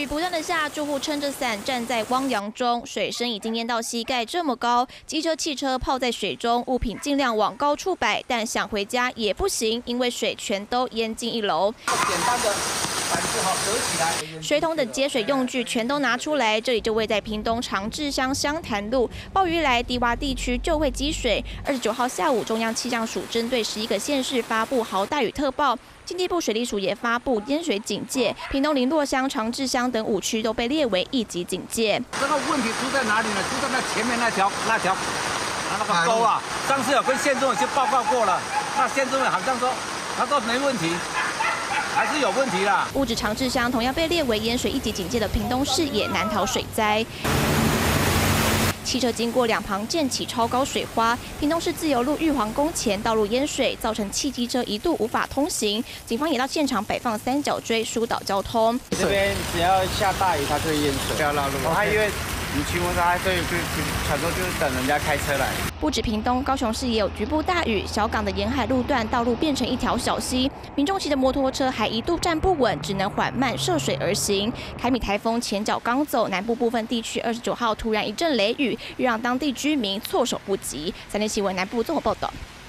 雨不断的下，住户撑着伞站在汪洋中，水深已经淹到膝盖这么高。机车、汽车泡在水中，物品尽量往高处摆，但想回家也不行，因为水全都淹进一楼。板子好折起来，水桶等接水用具全都拿出来。这里就位在屏东长治乡湘潭路，暴雨来低洼地区就会积水。二十九号下午，中央气象署针对十一个县市发布豪大雨特报。经济部水利署也发布淹水警戒，屏东林洛乡、长治乡等五区都被列为一级警戒。这个问题出在哪里呢？出在那前面那条、那条、那个沟啊。上次有跟县政府去报告过了，那县政府好像说他说没问题，还是有问题啦。物质长治乡同样被列为淹水一级警戒的屏东市也难逃水灾。汽车经过两旁溅起超高水花，屏东市自由路玉皇宫前道路淹水，造成汽机车一度无法通行。警方也到现场摆放三角锥疏导交通。这边只要下大雨，它就会淹水，不要绕路。我还以为。你骑摩托车，所以就想说就是等人家开车来。不止屏东，高雄市也有局部大雨，小港的沿海路段道路变成一条小溪，民众骑的摩托车还一度站不稳，只能缓慢涉水而行。凯米台风前脚刚走，南部部分地区二十九号突然一阵雷雨，让当地居民措手不及。三立新闻南部综合报道。